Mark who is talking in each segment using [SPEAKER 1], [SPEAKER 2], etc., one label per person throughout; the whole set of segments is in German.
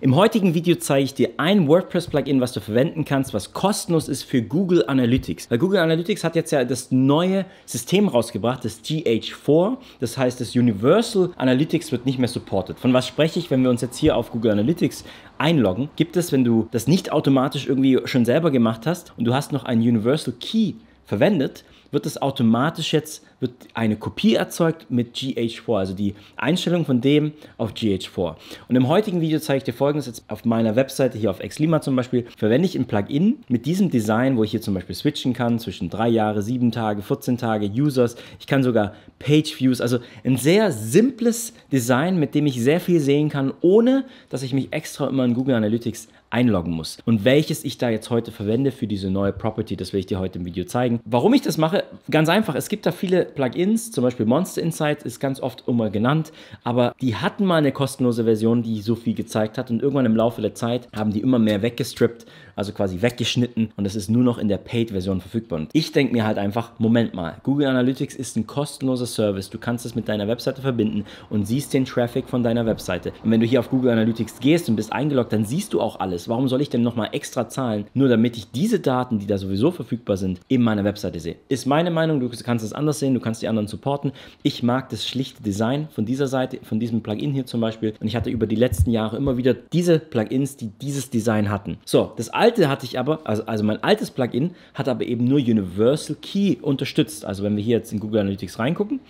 [SPEAKER 1] Im heutigen Video zeige ich dir ein WordPress-Plugin, was du verwenden kannst, was kostenlos ist für Google Analytics. Weil Google Analytics hat jetzt ja das neue System rausgebracht, das GH4. Das heißt, das Universal Analytics wird nicht mehr supported. Von was spreche ich, wenn wir uns jetzt hier auf Google Analytics einloggen? Gibt es, wenn du das nicht automatisch irgendwie schon selber gemacht hast und du hast noch einen Universal Key verwendet, wird es automatisch jetzt wird eine Kopie erzeugt mit GH4, also die Einstellung von dem auf GH4. Und im heutigen Video zeige ich dir folgendes, jetzt auf meiner Webseite hier auf Exlima zum Beispiel, verwende ich ein Plugin mit diesem Design, wo ich hier zum Beispiel switchen kann zwischen drei Jahre, sieben Tage, 14 Tage, Users, ich kann sogar Page Views, also ein sehr simples Design, mit dem ich sehr viel sehen kann, ohne dass ich mich extra immer in Google Analytics einloggen muss. Und welches ich da jetzt heute verwende für diese neue Property, das will ich dir heute im Video zeigen. Warum ich das mache? Ganz einfach, es gibt da viele Plugins, zum Beispiel Monster Insight ist ganz oft immer genannt, aber die hatten mal eine kostenlose Version, die so viel gezeigt hat und irgendwann im Laufe der Zeit haben die immer mehr weggestrippt, also quasi weggeschnitten und es ist nur noch in der Paid-Version verfügbar. Und ich denke mir halt einfach, Moment mal, Google Analytics ist ein kostenloser Service, du kannst es mit deiner Webseite verbinden und siehst den Traffic von deiner Webseite. Und wenn du hier auf Google Analytics gehst und bist eingeloggt, dann siehst du auch alles. Warum soll ich denn nochmal extra zahlen, nur damit ich diese Daten, die da sowieso verfügbar sind, in meiner Webseite sehe? Ist meine Meinung, du kannst es anders sehen, du kannst die anderen supporten. Ich mag das schlichte Design von dieser Seite, von diesem Plugin hier zum Beispiel. Und ich hatte über die letzten Jahre immer wieder diese Plugins, die dieses Design hatten. So, das alte hatte ich aber, also, also mein altes Plugin hat aber eben nur Universal Key unterstützt. Also wenn wir hier jetzt in Google Analytics reingucken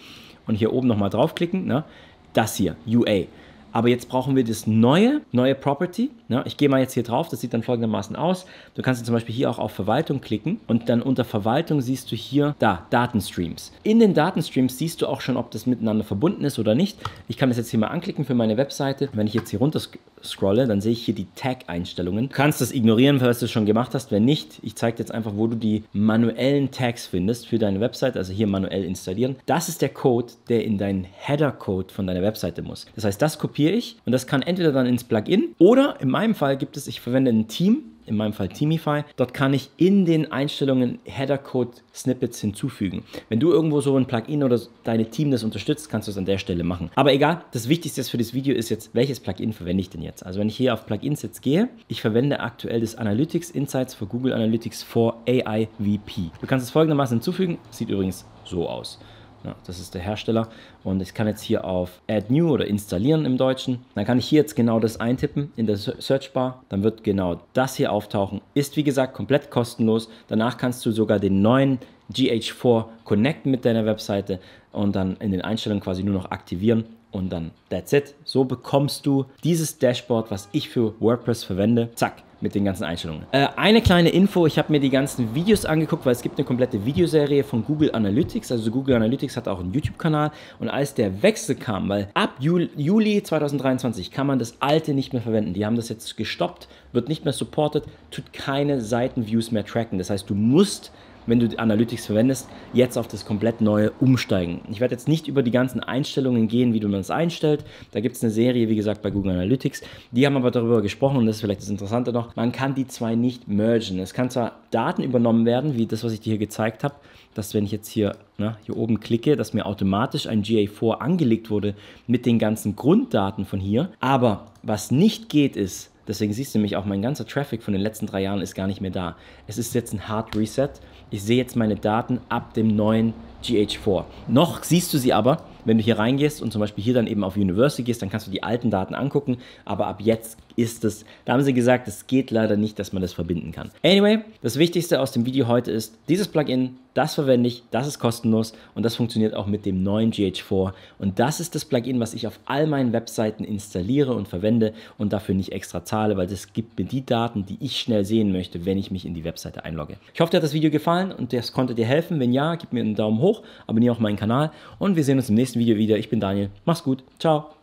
[SPEAKER 1] und hier oben nochmal draufklicken, ne, das hier, UA. Aber jetzt brauchen wir das neue, neue Property. Ja, ich gehe mal jetzt hier drauf, das sieht dann folgendermaßen aus. Du kannst zum Beispiel hier auch auf Verwaltung klicken und dann unter Verwaltung siehst du hier, da, Datenstreams. In den Datenstreams siehst du auch schon, ob das miteinander verbunden ist oder nicht. Ich kann das jetzt hier mal anklicken für meine Webseite. Wenn ich jetzt hier runter scrolle, dann sehe ich hier die Tag-Einstellungen. Du kannst das ignorieren, falls du es schon gemacht hast. Wenn nicht, ich zeige dir jetzt einfach, wo du die manuellen Tags findest für deine Webseite, also hier manuell installieren. Das ist der Code, der in deinen Header-Code von deiner Webseite muss. Das heißt, das kopiere ich und das kann entweder dann ins Plugin oder in meinem Fall gibt es, ich verwende ein Team, in meinem Fall Teamify. Dort kann ich in den Einstellungen Header-Code-Snippets hinzufügen. Wenn du irgendwo so ein Plugin oder deine Team das unterstützt, kannst du es an der Stelle machen. Aber egal, das Wichtigste für das Video ist jetzt, welches Plugin verwende ich denn jetzt? Also wenn ich hier auf Plugins jetzt gehe, ich verwende aktuell das Analytics Insights für Google Analytics for AI VP. Du kannst es folgendermaßen hinzufügen, sieht übrigens so aus. Ja, das ist der Hersteller. Und ich kann jetzt hier auf Add New oder installieren im Deutschen. Dann kann ich hier jetzt genau das eintippen in der Searchbar. Dann wird genau das hier auftauchen. Ist wie gesagt komplett kostenlos. Danach kannst du sogar den neuen GH4 connecten mit deiner Webseite und dann in den Einstellungen quasi nur noch aktivieren und dann that's it. So bekommst du dieses Dashboard, was ich für WordPress verwende. Zack mit den ganzen Einstellungen. Äh, eine kleine Info, ich habe mir die ganzen Videos angeguckt, weil es gibt eine komplette Videoserie von Google Analytics. Also Google Analytics hat auch einen YouTube-Kanal. Und als der Wechsel kam, weil ab Juli, Juli 2023 kann man das alte nicht mehr verwenden. Die haben das jetzt gestoppt, wird nicht mehr supported, tut keine Seitenviews mehr tracken. Das heißt, du musst wenn du Analytics verwendest, jetzt auf das komplett neue umsteigen. Ich werde jetzt nicht über die ganzen Einstellungen gehen, wie du das einstellt. Da gibt es eine Serie, wie gesagt, bei Google Analytics. Die haben aber darüber gesprochen und das ist vielleicht das Interessante noch. Man kann die zwei nicht mergen. Es kann zwar Daten übernommen werden, wie das, was ich dir hier gezeigt habe, dass wenn ich jetzt hier, ne, hier oben klicke, dass mir automatisch ein GA4 angelegt wurde mit den ganzen Grunddaten von hier. Aber was nicht geht, ist, Deswegen siehst du nämlich auch, mein ganzer Traffic von den letzten drei Jahren ist gar nicht mehr da. Es ist jetzt ein Hard Reset. Ich sehe jetzt meine Daten ab dem neuen GH4. Noch siehst du sie aber, wenn du hier reingehst und zum Beispiel hier dann eben auf University gehst, dann kannst du die alten Daten angucken, aber ab jetzt ist es, da haben sie gesagt, es geht leider nicht, dass man das verbinden kann. Anyway, das Wichtigste aus dem Video heute ist, dieses Plugin, das verwende ich, das ist kostenlos und das funktioniert auch mit dem neuen GH4 und das ist das Plugin, was ich auf all meinen Webseiten installiere und verwende und dafür nicht extra zahle, weil das gibt mir die Daten, die ich schnell sehen möchte, wenn ich mich in die Webseite einlogge. Ich hoffe, dir hat das Video gefallen und das konnte dir helfen. Wenn ja, gib mir einen Daumen hoch, abonniere auch meinen Kanal und wir sehen uns im nächsten Video wieder. Ich bin Daniel. Mach's gut. Ciao.